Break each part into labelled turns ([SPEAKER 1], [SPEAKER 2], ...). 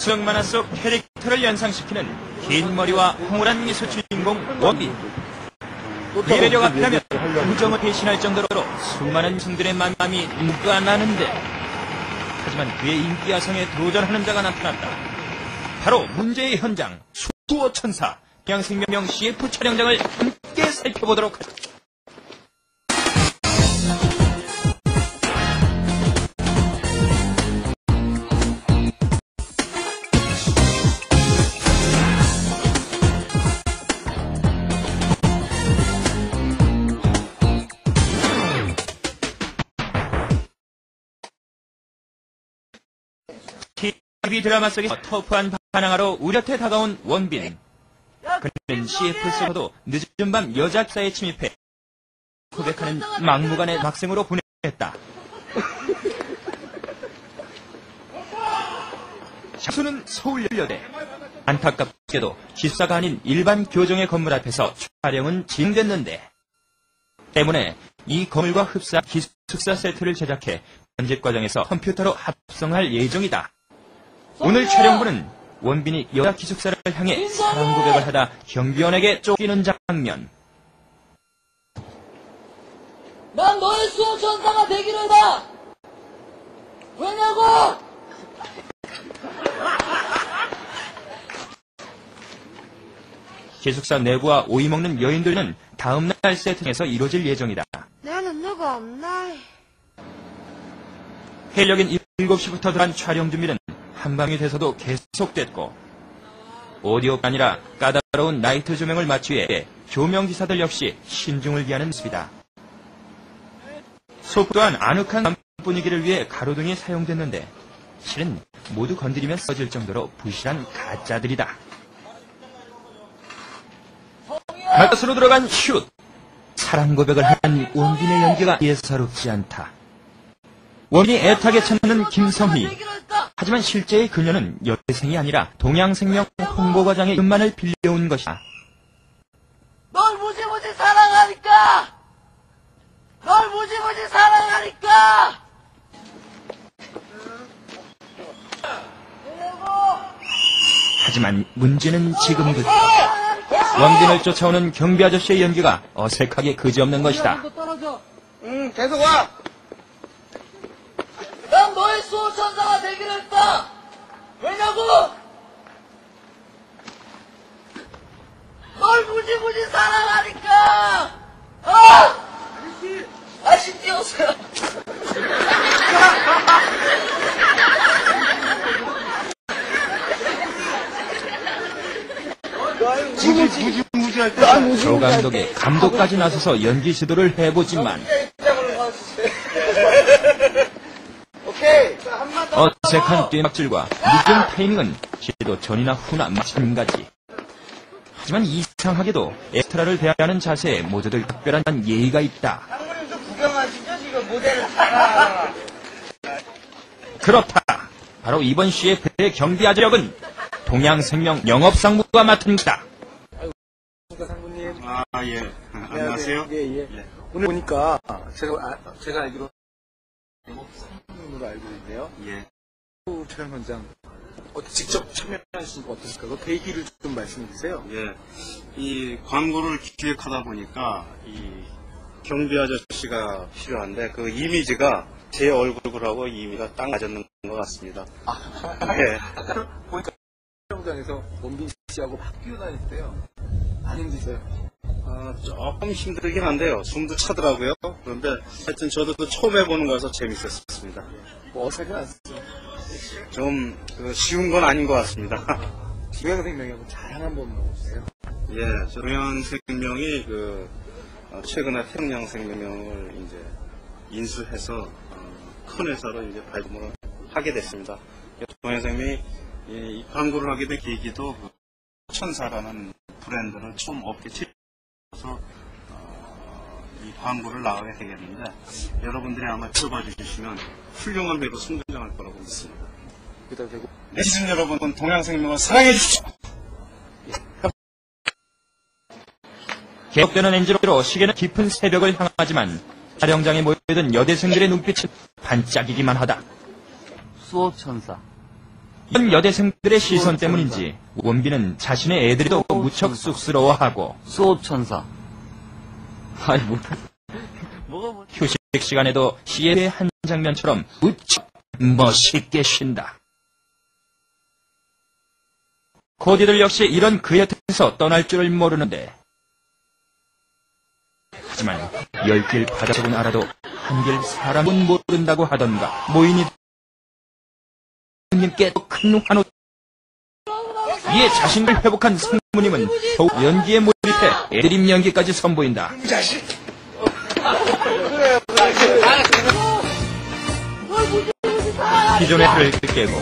[SPEAKER 1] 수영 만화 속 캐릭터를 연상시키는 긴 머리와 황홀한 미소 주인공 원빈. 미래력 앞이라면 우정을 배신할 정도로 수많은 승들의 만남이 묵과나는데 하지만 그의 인기 야성에 도전하는 자가 나타났다. 바로 문제의 현장 수호 천사 양생명 CF 촬영장을 함께 살펴보도록 하자. TV 드라마 속에서 터프한 반항하러 우려태 다가온 원빈. 그는 CF 속에서도 늦은 밤 여자 기사에 침입해 고백하는 막무가내 학생으로 보냈다. 장소는 서울여대. 안타깝게도 기숙사가 아닌 일반 교정의 건물 앞에서 촬영은 진행됐는데 때문에 이 건물과 흡사 기숙사 세트를 제작해 편집 과정에서 컴퓨터로 합성할 예정이다. 오늘 촬영부는 원빈이 여자 기숙사를 향해 사랑 고백을 하다 경비원에게 쫓기는 장면.
[SPEAKER 2] 난 너의 수호 천사가 되기로 했다! 왜냐고!
[SPEAKER 1] 기숙사 내부와 오이 먹는 여인들은 다음날 세팅에서 이루어질 예정이다.
[SPEAKER 3] 나는 누가 없나?
[SPEAKER 1] 해력인 7시부터 들어간 촬영 준비는 한밤이 돼서도 계속됐고 오디오가 아니라 까다로운 나이트 조명을 맞추기 위해 조명 기사들 역시 신중을 기하는 모습이다. 소품 또한 아늑한 밤 분위기를 위해 가로등이 사용됐는데 실은 모두 건드리면 써질 정도로 부실한 가짜들이다. 가스로 들어간 슛! 사랑 고백을 한 원빈의 연기가 예사롭지 않다. 원빈이 애타게 찾는 김성희. 하지만 실제의 그녀는 여대생이 아니라 동양생명 홍보과장의 음만을 빌려온 것이다.
[SPEAKER 2] 널 무지무지 사랑하니까! 널 무지무지 사랑하니까!
[SPEAKER 1] 하지만 문제는 지금부터 원빈을 쫓아오는 경비 아저씨의 연기가 어색하게 그지없는 것이다.
[SPEAKER 4] 응, 계속 와.
[SPEAKER 2] 난 너의 수호 천사가 되기로 했다! 왜냐고! 널 무지무지 사랑하니까! 아! 아저씨 뛰어오세요.
[SPEAKER 4] 무지, 무지할 때.
[SPEAKER 1] 조 감독이 감독까지 나서서 연기 지도를 해보지만
[SPEAKER 4] 오케이. 자, 한번 더.
[SPEAKER 1] 어색한 뛰막질과 늦은 타이밍은 시도 전이나 후나 마찬가지. 하지만 이상하게도 엑스트라를 대하는 자세에 모두들 특별한 예의가 있다.
[SPEAKER 4] 장모님 좀 구경하시죠? 지금 모델을 다.
[SPEAKER 1] 그렇다. 바로 이번 CF의 경비 아저역은 동양생명 영업상무가 맡은 것이다.
[SPEAKER 4] 상무님.
[SPEAKER 5] 아, 예. 아, 안녕하세요.
[SPEAKER 4] 예, 예. 오늘 보니까 제가 아, 제가 알기로 으로 알고 있는데요.
[SPEAKER 5] 예.
[SPEAKER 4] 후 촬영 현장 어, 직접 참여하시니까 어떠실까요? 그 계기를 좀 말씀해 주세요.
[SPEAKER 5] 예. 이 광고를 기획하다 보니까 이 경비 아저씨가 필요한데 그 이미지가 제 얼굴하고 이미가 딱 맞았는 것 같습니다. 예.
[SPEAKER 4] 아까 보니까 촬영장에서 원빈 씨하고 다닐 때요. 안 힘드세요?
[SPEAKER 5] 아, 조금 힘들긴 한데요. 숨도 차더라고요. 그런데 하여튼 저도 또 처음 해보는 거라서 재밌었습니다.
[SPEAKER 4] 뭐 어색은 않으시죠?
[SPEAKER 5] 좀 그, 쉬운 건 아닌 것 같습니다.
[SPEAKER 4] 동양생명하고 자랑 한번 먹어주세요.
[SPEAKER 5] 예, 동양생명이 그 어, 최근에 태양생명을 이제 인수해서 어, 큰 회사로 이제 발굴을 하게 됐습니다. 동양생명이 이, 이 광고를 하게 된 계기도 그 천사라는 브랜드를 처음 업계 치면서 어, 이 광고를 나가게 되겠는데 여러분들이 아마 들어봐 주시면 훌륭한 배로 성장할 거라고 믿습니다. 네티즌 여러분, 동양생명을 사랑해 주십시오.
[SPEAKER 1] 계속되는 엔진으로 시계는 깊은 새벽을 향하지만 촬영장에 모여든 여대생들의 눈빛은 반짝이기만 하다.
[SPEAKER 6] 수호천사.
[SPEAKER 1] 이런 여대생들의 시선 때문인지 원빈은 자신의 애들도 무척 쑥스러워하고
[SPEAKER 2] 수호천사. 아이, 뭐. 뭐가 뭐.
[SPEAKER 1] 휴식 시간에도 시의 한 장면처럼 무척 멋있게 쉰다. 코디들 역시 이런 그 곁에서 떠날 줄을 모르는데 하지만 열길 바다속은 알아도 한길 사람은 모른다고 하던가 모인이 님께 큰 환호 이에 자신을 회복한 상무님은 더욱 연기에 몰입해 애드립 연기까지 선보인다. 기존의 틀을 깨고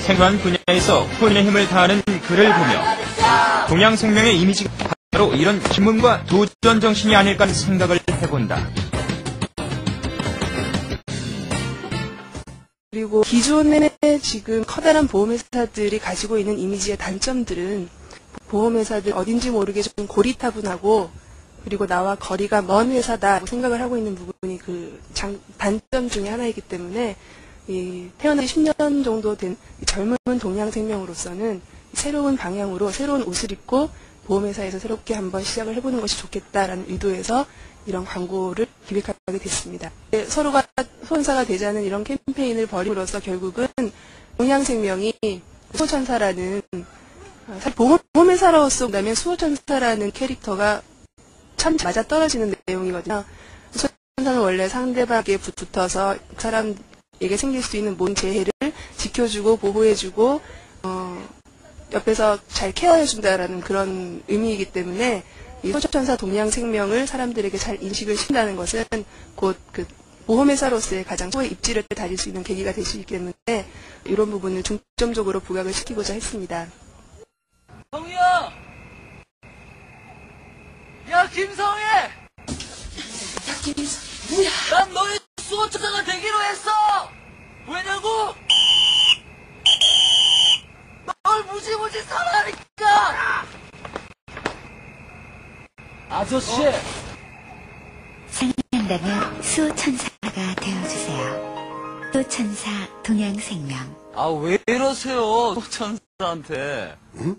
[SPEAKER 1] 생활 분야에서 혼인의 힘을 다하는 그를 보며 동양생명의 이미지가 바로 이런 신문과 도전 정신이 아닐까 하는 생각을 해본다.
[SPEAKER 6] 그리고 기존에 지금 커다란 보험회사들이 가지고 있는 이미지의 단점들은 보험회사들 어딘지 모르게 좀 고리타분하고 그리고 나와 거리가 먼 회사다 생각을 하고 있는 부분이 그 장- 단점 중에 하나이기 때문에 이 태어난 10년 정도 된 젊은 동양 생명으로서는 새로운 방향으로 새로운 옷을 입고 보험회사에서 새롭게 한번 시작을 해보는 것이 좋겠다라는 의도에서 이런 광고를 기획하게 됐습니다. 네, 서로가 손사가 되자는 이런 캠페인을 벌임으로써 결국은 동양생명이 수호천사라는 아, 사실 보험, 보험회사로서 본다면 수호천사라는 캐릭터가 참 맞아떨어지는 내용이거든요. 수호천사는 원래 상대방에게 붙- 붙어서 그 사람에게 생길 수 있는 모든 재해를 지켜주고 보호해주고 어, 옆에서 잘 케어해준다라는 그런 의미이기 때문에 이 소천사 동양생명을 사람들에게 잘 인식을 시킨다는 것은 곧그 보험회사로서의 가장 소의 입지를 다질 수 있는 계기가 될 수 있기 때문에 이런 부분을 중점적으로 부각을 시키고자 했습니다.
[SPEAKER 2] 성우야! 야, 김성애! 난 너의 수호천사가 되기로 했어! 왜냐고? 널 무지무지 사랑하니까! 아저씨!
[SPEAKER 7] 생명다면 수호천사가 되어주세요. 수호천사 동양생명
[SPEAKER 2] 아, 왜 이러세요, 수호천사한테.
[SPEAKER 8] 응?